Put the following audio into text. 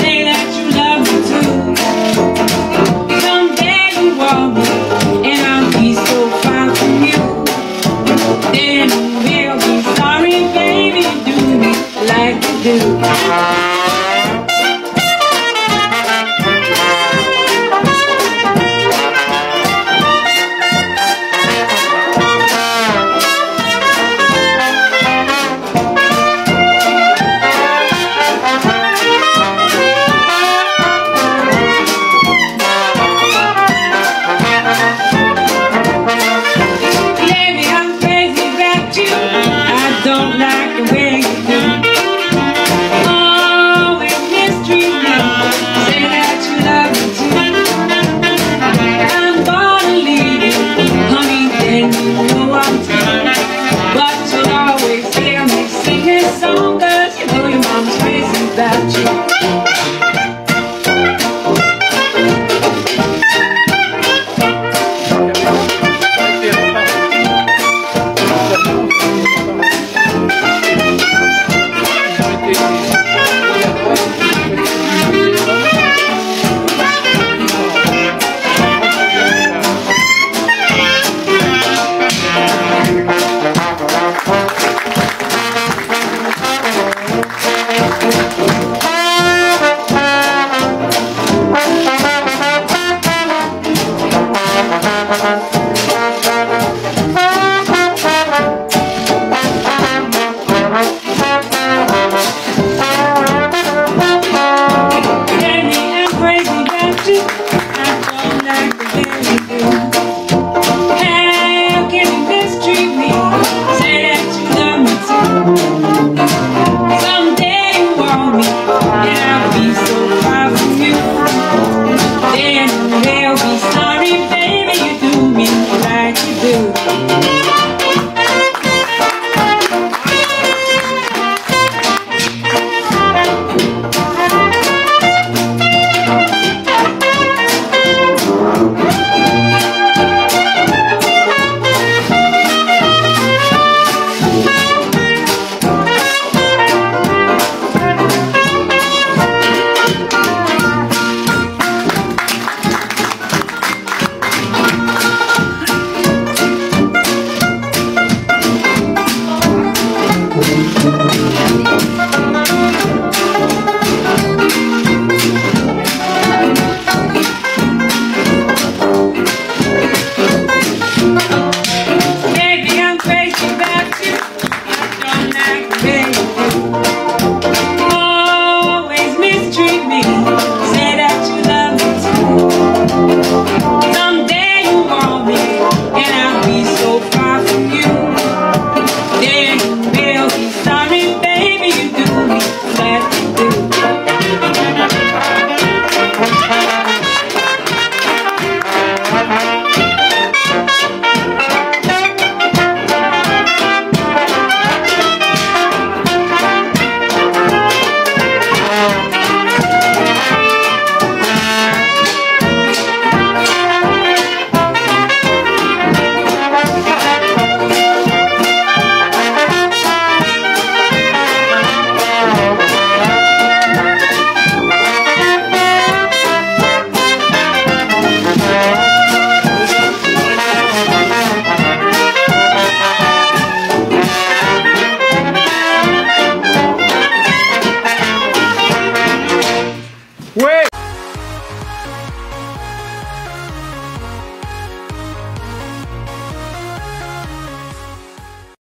See. baby. Yeah, be so